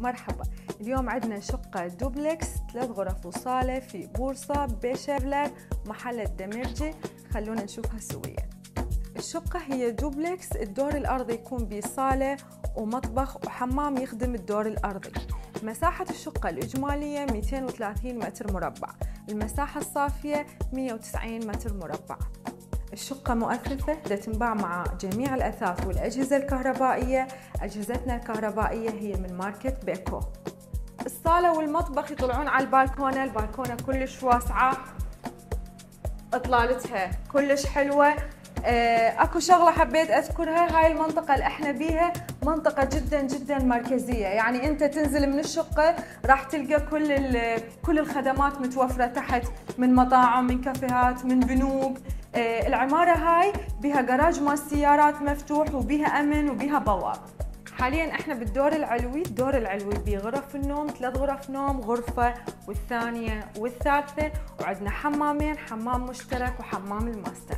مرحبا. اليوم عندنا شقة دوبلكس ثلاث غرف وصالة في بورصة بيشيفلر محل الدمرجي. خلونا نشوفها سويا. الشقة هي دوبلكس الدور الأرضي يكون بصالة ومطبخ وحمام يخدم الدور الأرضي. مساحة الشقة الإجمالية 230 متر مربع. المساحة الصافية 190 متر مربع. الشقة مؤثثة لتنباع مع جميع الأثاث والأجهزة الكهربائية أجهزتنا الكهربائية هي من ماركة بيكو. الصالة والمطبخ يطلعون على البالكونة البالكونة كلش واسعة إطلالتها كلش حلوة. آه، أكو شغلة حبيت أذكرها هاي المنطقة اللي إحنا بيها منطقة جدا جدا مركزية. يعني أنت تنزل من الشقة راح تلقى كل كل الخدمات متوفرة تحت من مطاعم من كافيهات من بنوك. آه، العمارة هاي بها جراج مال السيارات مفتوح وبيها أمن وبيها بواب. حاليا إحنا بالدور العلوي الدور العلوي بغرف النوم ثلاث غرف نوم غرفة والثانية والثالثة وعندنا حمامين حمام مشترك وحمام الماستر.